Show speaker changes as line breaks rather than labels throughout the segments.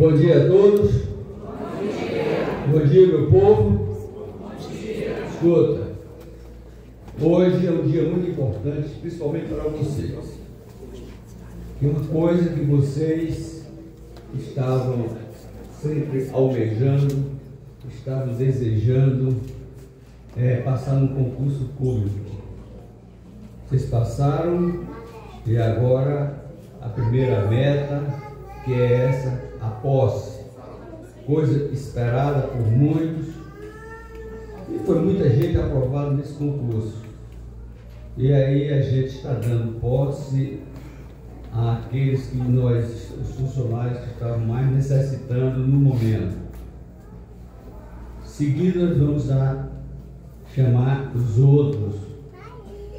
Bom dia a todos. Bom dia, Bom dia meu povo. Escuta. Hoje é um dia muito importante, principalmente para vocês. E uma coisa que vocês estavam sempre almejando, estavam desejando, é passar no concurso público. Vocês passaram e agora a primeira meta, que é essa, a posse. Coisa esperada por muitos. E foi muita gente aprovada nesse concurso. E aí a gente está dando posse àqueles que nós, os funcionários que estavam mais necessitando no momento. Seguida vamos dar, chamar os outros.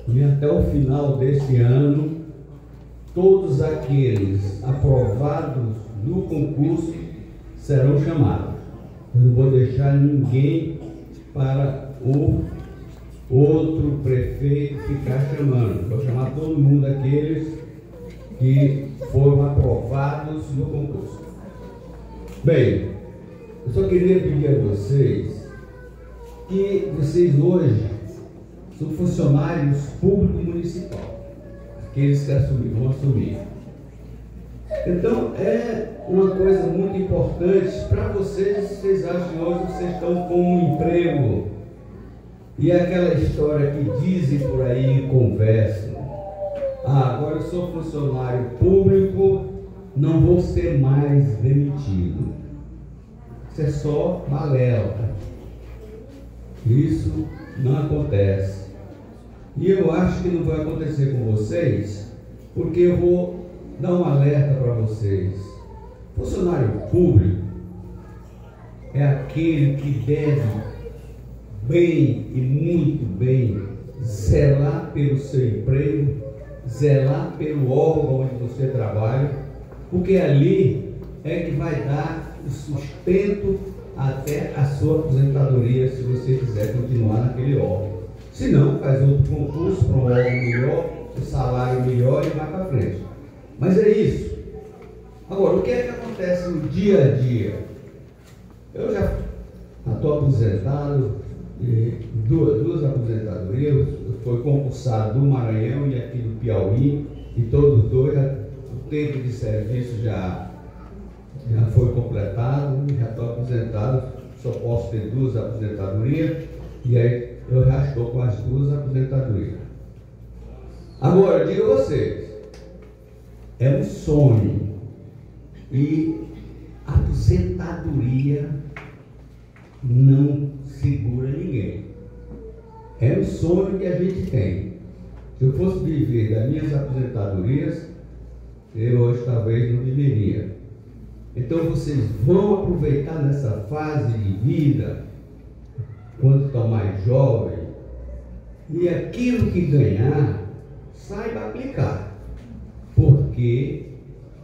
E até o final deste ano, todos aqueles aprovados no concurso serão chamados. Eu não vou deixar ninguém para o outro prefeito ficar chamando. Vou chamar todo mundo aqueles que foram aprovados no concurso. Bem, eu só queria pedir a vocês que vocês hoje são funcionários públicos municipal, aqueles que assumir, vão assumir. Então é uma coisa muito importante para vocês, vocês acham que hoje vocês estão com um emprego. E aquela história que dizem por aí, conversam. Ah, agora eu sou funcionário público, não vou ser mais demitido. Isso é só balela. Isso não acontece. E eu acho que não vai acontecer com vocês, porque eu vou dar um alerta para vocês. Funcionário público é aquele que deve bem e muito bem zelar pelo seu emprego, zelar pelo órgão onde você trabalha, porque ali é que vai dar o sustento até a sua aposentadoria, se você quiser continuar naquele órgão. Se não, faz outro concurso órgão melhor, o salário melhor e vai para frente. Mas é isso. Agora, o que é que acontece no dia a dia? Eu já estou aposentado, duas, duas aposentadorias, foi concursado do Maranhão e aqui do Piauí, e todos dois, o tempo de serviço já, já foi completado, já estou aposentado, só posso ter duas aposentadorias, e aí eu já estou com as duas aposentadorias. Agora, digo a vocês, é um sonho. E aposentadoria não segura ninguém. É um sonho que a gente tem. Se eu fosse viver das minhas aposentadorias, eu hoje talvez não viveria. Então vocês vão aproveitar nessa fase de vida, quando estão mais jovens, e aquilo que ganhar, saiba aplicar porque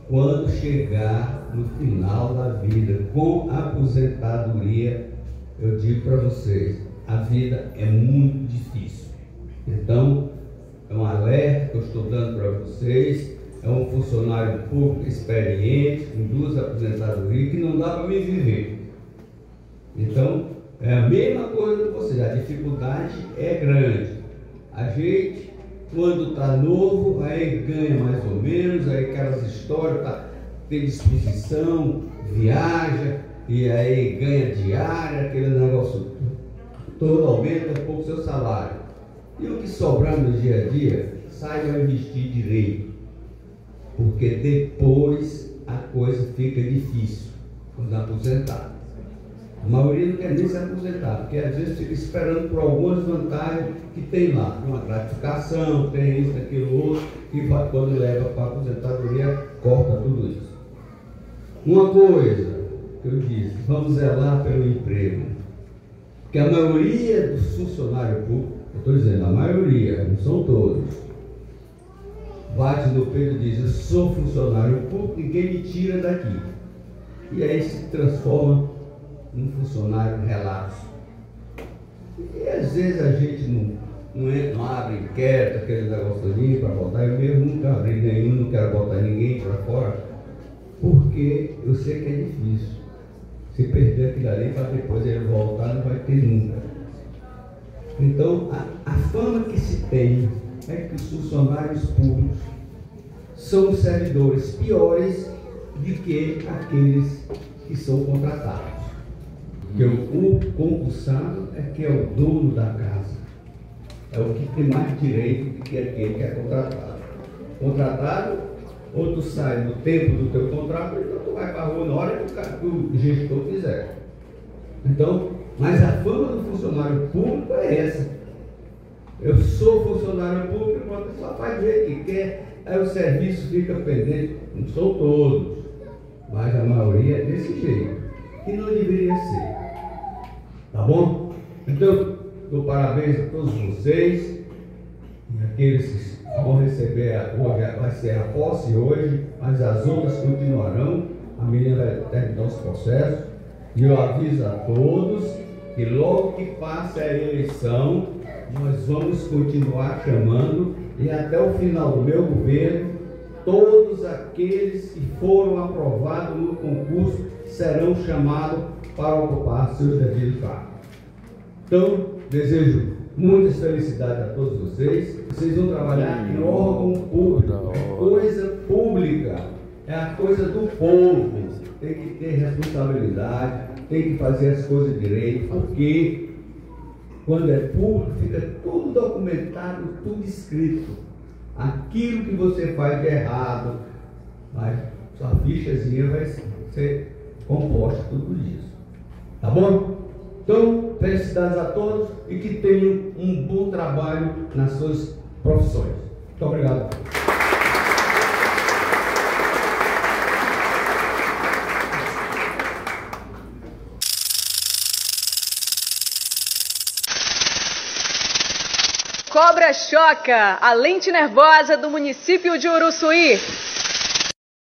quando chegar no final da vida com aposentadoria, eu digo para vocês, a vida é muito difícil. Então, é um alerta que eu estou dando para vocês. É um funcionário público experiente, com duas aposentadorias, que não dá para me viver. Então, é a mesma coisa que vocês, a dificuldade é grande. A gente quando está novo, aí ganha mais ou menos, aí aquelas histórias, tá, tem disposição, viaja, e aí ganha diária, aquele negócio todo aumenta um pouco seu salário. E o que sobrar no dia a dia, saiba investir direito. Porque depois a coisa fica difícil quando aposentar. A maioria não quer nem se aposentar, porque às vezes fica esperando por algumas vantagens que tem lá. Uma gratificação, tem isso, aquilo outro, e quando leva para a aposentadoria, corta tudo isso. Uma coisa que eu disse, vamos zelar pelo emprego. Porque a maioria dos funcionários públicos, eu estou dizendo, a maioria, não são todos, bate no peito e diz, eu sou funcionário público, ninguém me tira daqui. E aí se transforma um funcionário relapso. E às vezes a gente não, não, é, não abre inquérito, aquele negócio ali para botar. Eu mesmo nunca abri nenhum, não quero botar ninguém para fora. porque eu sei que é difícil. Se perder aquilo ali para depois ele voltar, não vai ter nunca. Então, a, a fama que se tem é que os funcionários públicos são servidores piores do que aqueles que são contratados. Porque o, concursado é que é o dono da casa. É o que tem mais direito do que aquele que é contratado. Contratado, ou tu sai no tempo do teu contrato, então tu vai para a rua na hora que o, gestor quiser. Então, mas a fama do funcionário público é essa. Eu sou funcionário público, a pessoa faz o jeito que quer, aí o serviço fica pendente. Não são todos, mas a maioria é desse jeito. E não deveria ser. Tá bom? Então, dou parabéns a todos vocês e aqueles que vão receber a, vai ser a posse hoje, mas as outras continuarão. A menina vai terminar os processos. E eu aviso a todos que logo que passe a eleição, nós vamos continuar chamando e até o final do meu governo, todos aqueles que foram aprovados no concurso serão chamados para ocupar seus devidos cargos. Então, desejo muitas felicidades a todos vocês. Vocês vão trabalhar em órgão público, é coisa pública, é a coisa do povo. Tem que ter responsabilidade, tem que fazer as coisas direito, porque quando é público fica tudo documentado, tudo escrito. Aquilo que você faz de errado, mas sua fichazinha vai ser composta tudo isso. Tá bom? Então, felicidades a todos e que tenham um bom trabalho nas suas profissões. Muito obrigado.
Cobra choca, a lente nervosa do município de Uruçuí.